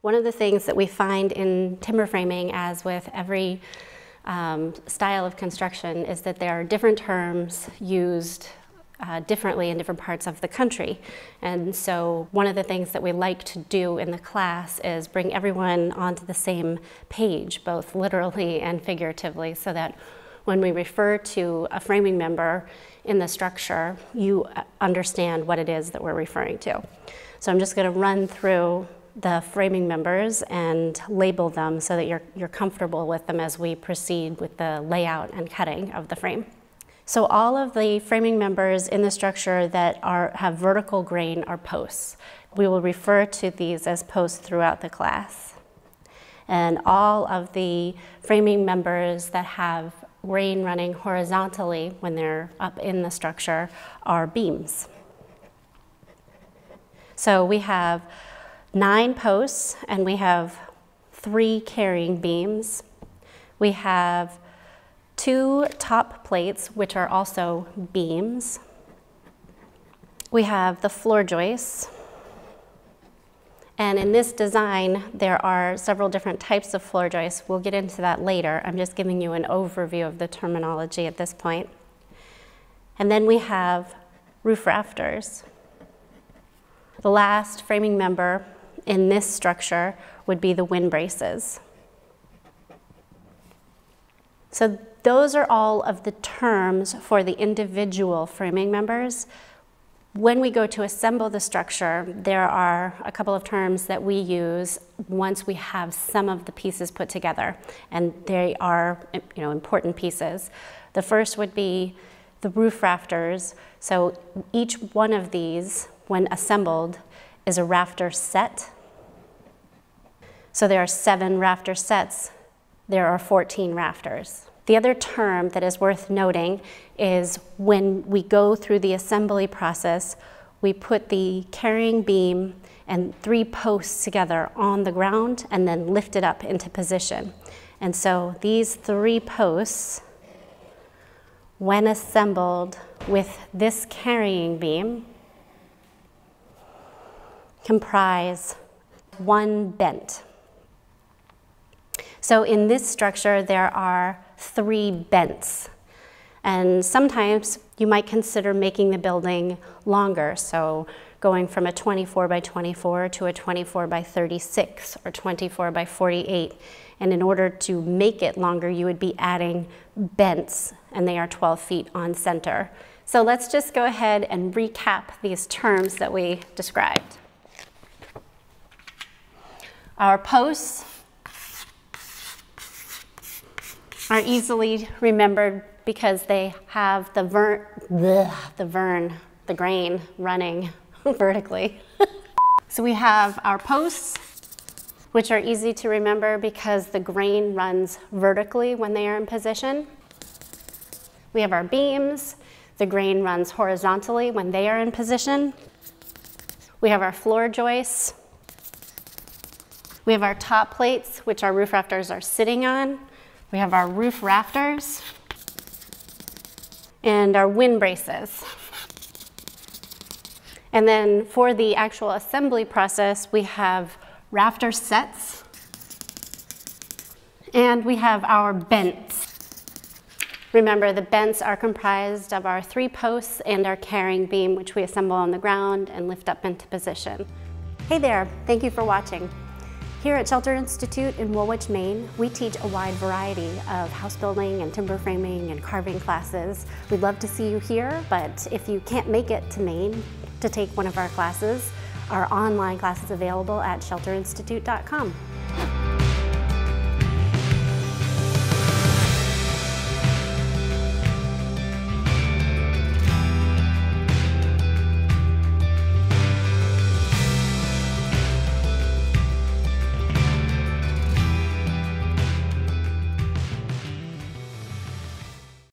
One of the things that we find in timber framing, as with every um, style of construction, is that there are different terms used uh, differently in different parts of the country. And so one of the things that we like to do in the class is bring everyone onto the same page, both literally and figuratively, so that when we refer to a framing member in the structure, you uh, understand what it is that we're referring to. So I'm just going to run through the framing members and label them so that you're, you're comfortable with them as we proceed with the layout and cutting of the frame. So all of the framing members in the structure that are, have vertical grain are posts. We will refer to these as posts throughout the class. And all of the framing members that have grain running horizontally when they're up in the structure are beams. So we have nine posts and we have three carrying beams. We have two top plates, which are also beams. We have the floor joists. And in this design, there are several different types of floor joists. We'll get into that later. I'm just giving you an overview of the terminology at this point. And then we have roof rafters. The last framing member in this structure would be the wind braces. So those are all of the terms for the individual framing members. When we go to assemble the structure, there are a couple of terms that we use once we have some of the pieces put together, and they are you know, important pieces. The first would be the roof rafters. So each one of these, when assembled, is a rafter set. So there are seven rafter sets. There are 14 rafters. The other term that is worth noting is when we go through the assembly process, we put the carrying beam and three posts together on the ground and then lift it up into position. And so these three posts, when assembled with this carrying beam, comprise one bent. So in this structure, there are three bents. And sometimes you might consider making the building longer, so going from a 24 by 24 to a 24 by 36 or 24 by 48. And in order to make it longer, you would be adding bents, and they are 12 feet on center. So let's just go ahead and recap these terms that we described. Our posts are easily remembered because they have the vern, bleh, the vern, the grain running vertically. so we have our posts, which are easy to remember because the grain runs vertically when they are in position. We have our beams. The grain runs horizontally when they are in position. We have our floor joists. We have our top plates, which our roof rafters are sitting on. We have our roof rafters and our wind braces. And then for the actual assembly process, we have rafter sets and we have our bents. Remember, the bents are comprised of our three posts and our carrying beam, which we assemble on the ground and lift up into position. Hey there, thank you for watching. Here at Shelter Institute in Woolwich, Maine, we teach a wide variety of house building and timber framing and carving classes. We'd love to see you here, but if you can't make it to Maine to take one of our classes, our online class is available at shelterinstitute.com.